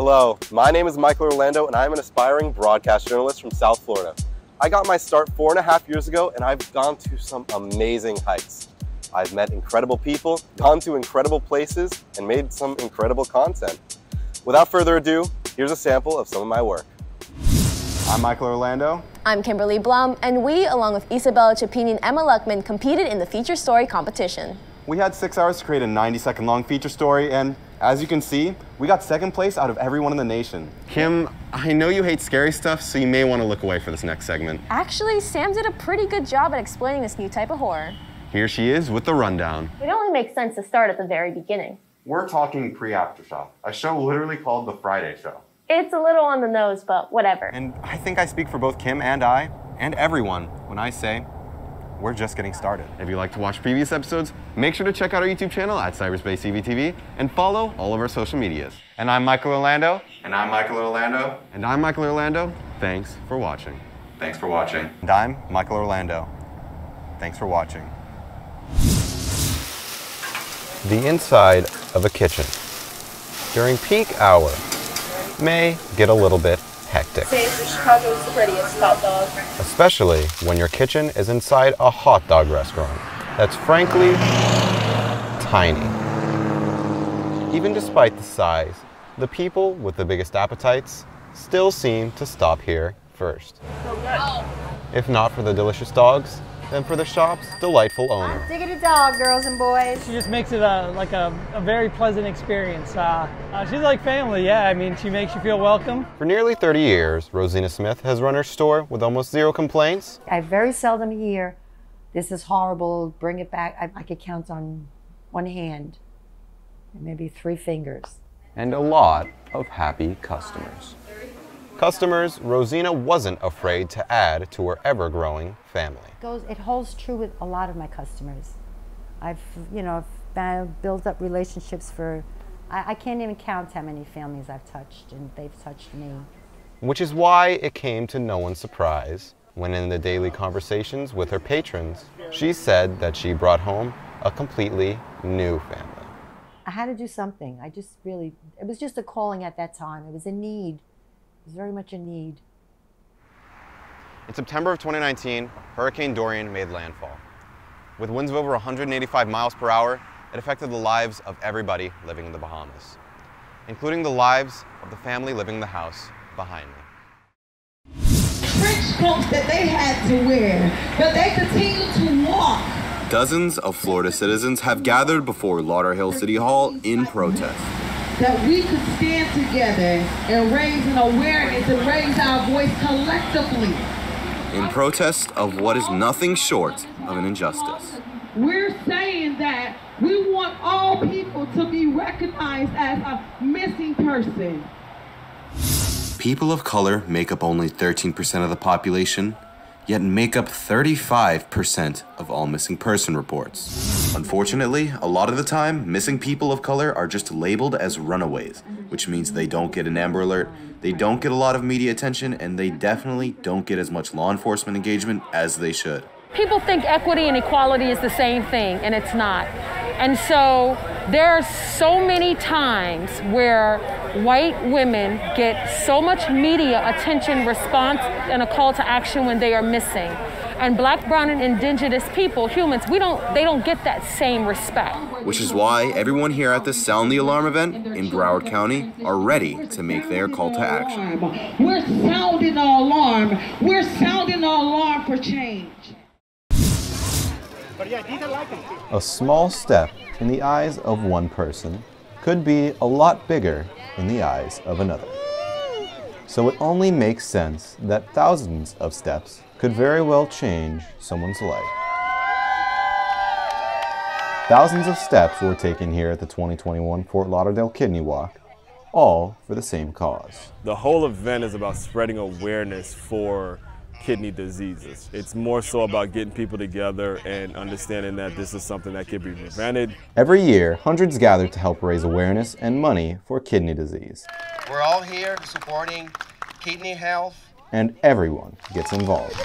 Hello, my name is Michael Orlando and I'm an aspiring broadcast journalist from South Florida. I got my start four and a half years ago and I've gone to some amazing heights. I've met incredible people, gone to incredible places, and made some incredible content. Without further ado, here's a sample of some of my work. I'm Michael Orlando. I'm Kimberly Blum, and we, along with Isabella Chapini and Emma Luckman, competed in the feature story competition. We had six hours to create a 90 second long feature story, and as you can see, we got second place out of everyone in the nation. Kim, I know you hate scary stuff, so you may want to look away for this next segment. Actually, Sam did a pretty good job at explaining this new type of horror. Here she is with the rundown. It only makes sense to start at the very beginning. We're talking pre aftershock, a show literally called The Friday Show. It's a little on the nose, but whatever. And I think I speak for both Kim and I, and everyone, when I say we're just getting started. If you'd like to watch previous episodes, make sure to check out our YouTube channel at Cypress Bay CBTV and follow all of our social medias. And I'm Michael Orlando. And I'm Michael Orlando. And I'm Michael Orlando. Thanks for watching. Thanks for watching. And I'm Michael Orlando. Thanks for watching. The inside of a kitchen during peak hour may get a little bit Chicago's the prettiest hot dog. Especially when your kitchen is inside a hot dog restaurant that's frankly tiny. Even despite the size, the people with the biggest appetites still seem to stop here first. Oh, if not for the delicious dogs, then for the shop's delightful owner. Diggity dog, girls and boys. She just makes it a, like a, a very pleasant experience. Uh, uh, she's like family, yeah. I mean, she makes you feel welcome. For nearly 30 years, Rosina Smith has run her store with almost zero complaints. I very seldom hear, this is horrible, bring it back. I, I could count on one hand, maybe three fingers. And a lot of happy customers. Customers Rosina wasn't afraid to add to her ever-growing family. It goes, it holds true with a lot of my customers. I've, you know, I've built up relationships for, I, I can't even count how many families I've touched and they've touched me. Which is why it came to no one's surprise when in the daily conversations with her patrons, she said that she brought home a completely new family. I had to do something. I just really, it was just a calling at that time. It was a need. It was very much a need. In September of 2019, Hurricane Dorian made landfall. With winds of over 185 miles per hour, it affected the lives of everybody living in the Bahamas, including the lives of the family living in the house behind me. Trench coats that they had to wear, but they continued to walk. Dozens of Florida citizens have gathered before Lauderhill City Hall in protest. That we could stand together and raise an awareness and raise our voice collectively. In protest of what is nothing short of an injustice. We're saying that we want all people to be recognized as a missing person. People of color make up only 13% of the population, yet make up 35% of all missing person reports. Unfortunately, a lot of the time, missing people of color are just labeled as runaways, which means they don't get an Amber Alert, they don't get a lot of media attention, and they definitely don't get as much law enforcement engagement as they should. People think equity and equality is the same thing, and it's not. And so there are so many times where white women get so much media attention, response, and a call to action when they are missing. And black, brown, and indigenous people, humans, we don't they don't get that same respect. Which is why everyone here at the Sound the Alarm event in Broward County are ready to make their call to action. We're sounding the alarm. We're sounding the alarm for change. A small step in the eyes of one person could be a lot bigger in the eyes of another. So it only makes sense that thousands of steps could very well change someone's life. Thousands of steps were taken here at the 2021 Fort Lauderdale Kidney Walk, all for the same cause. The whole event is about spreading awareness for kidney diseases. It's more so about getting people together and understanding that this is something that can be prevented. Every year, hundreds gather to help raise awareness and money for kidney disease. We're all here supporting kidney health. And everyone gets involved.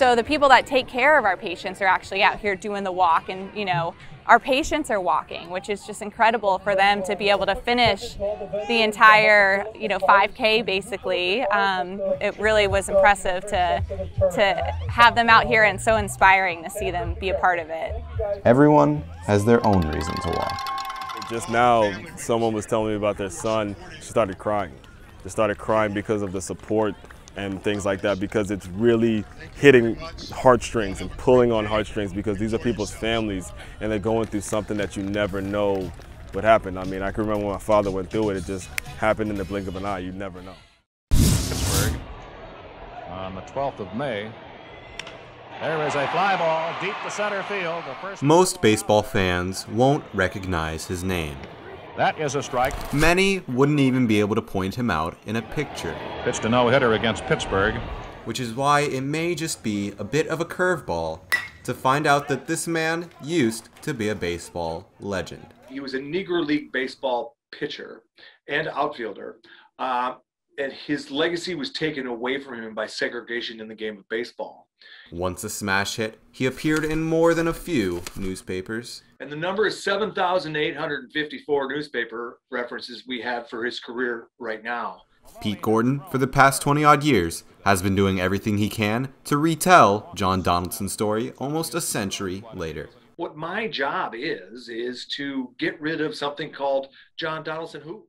So the people that take care of our patients are actually out here doing the walk and, you know, our patients are walking, which is just incredible for them to be able to finish the entire, you know, 5K basically. Um, it really was impressive to, to have them out here and so inspiring to see them be a part of it. Everyone has their own reason to walk. Just now, someone was telling me about their son. She started crying. They started crying because of the support and things like that because it's really hitting heartstrings and pulling on heartstrings because these are people's families and they're going through something that you never know what happened. I mean, I can remember when my father went through it, it just happened in the blink of an eye. You never know. Pittsburgh on the 12th of May. There is a fly ball deep to center field. Most baseball fans won't recognize his name. That is a strike. Many wouldn't even be able to point him out in a picture. Pitched a no-hitter against Pittsburgh. Which is why it may just be a bit of a curveball to find out that this man used to be a baseball legend. He was a Negro League baseball pitcher and outfielder. Uh, and his legacy was taken away from him by segregation in the game of baseball. Once a smash hit, he appeared in more than a few newspapers. And the number is 7,854 newspaper references we have for his career right now. Pete Gorton, for the past 20 odd years, has been doing everything he can to retell John Donaldson's story almost a century later. What my job is, is to get rid of something called John Donaldson Who.